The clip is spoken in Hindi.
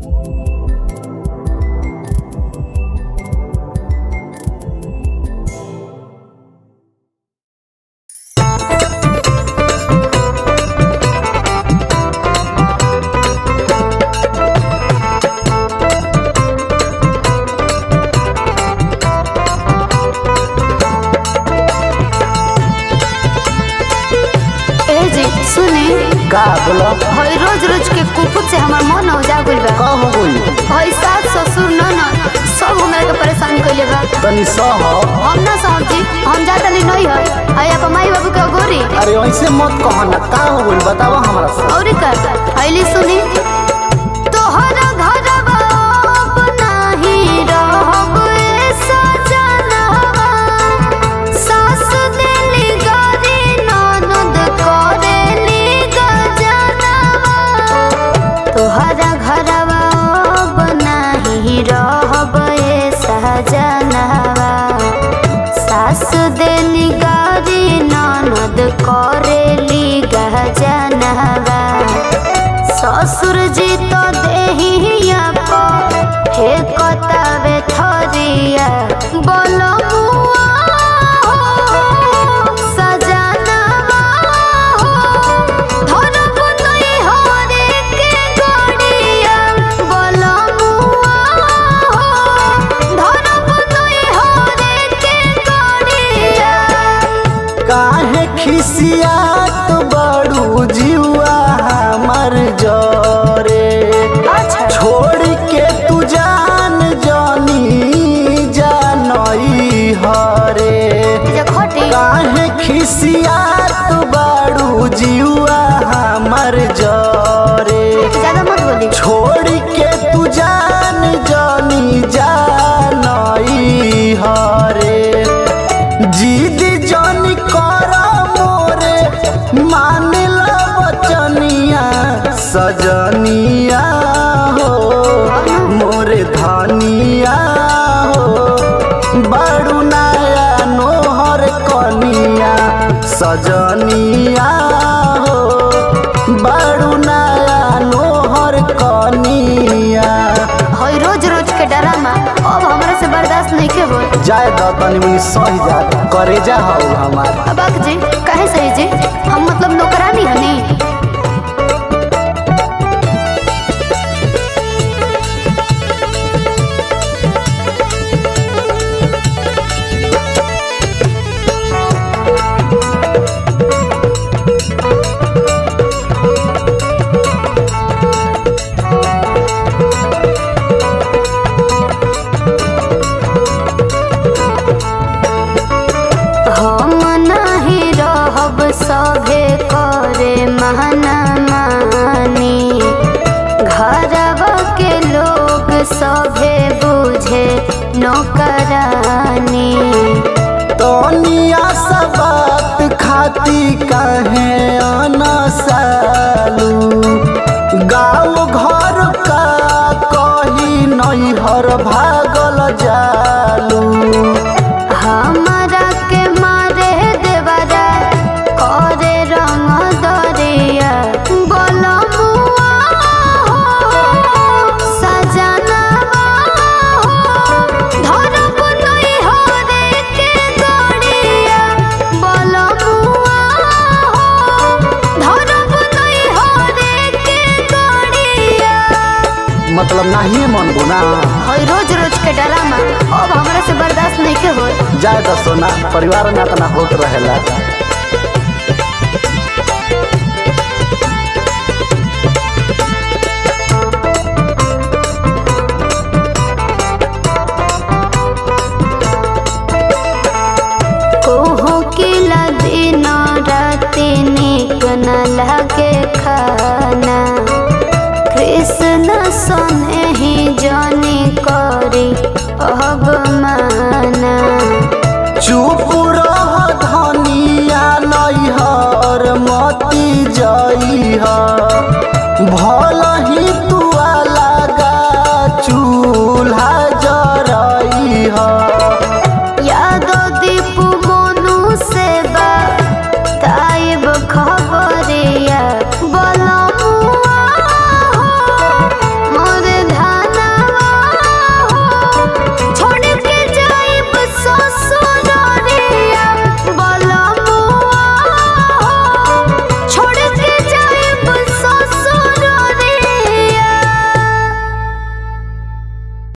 Thank. बोलो। हई रोज रोज के कुफुत से हमार मन औजा गइल बा। का हो गइल? हई सास ससुर ननद सब हमरा के परेशान कइले बा। तनी सह। हम ना समझी हम जा नहीं नहीं है। हई अपन माई बाबू के गोरी। अरे ऐसे मत कह ना का हो गइल? बतावा हमरा से। औरी का? हईली सुनी। करेली गजनवा ससुर जी तो देहिया को हे कतावे थरिया काहे खिसियात बड़ू जीवा हमर जरे अच्छा। छोड़ के तू जान जानी जानई हरे काहे खिसियात बड़ू जीवा हमर जरे ज़्यादा छोड़ बड़ू नया नोहर कनिया सजनिया हो। बड़ू नया नोहर कनिया। हई रोज रोज के डरामा। अब हमरा से बर्दाश्त नहीं के हो जाए द तनी मुनी सही जा करे जा हो हमार। अबाक जी कहे सही जी? हम मतलब नौकरानी हनी। नौकरानी। तनिया सा बात खाती कहे अनसालू गाँव घर का कही नैहर भागल मतलब नहीं मन बुना हई रोज रोज के डरामा अब हमरा से बर्दाश्त नहीं के हो जाए तो सोना परिवार में इतना होत रहेला। दिन राति लगे। जानी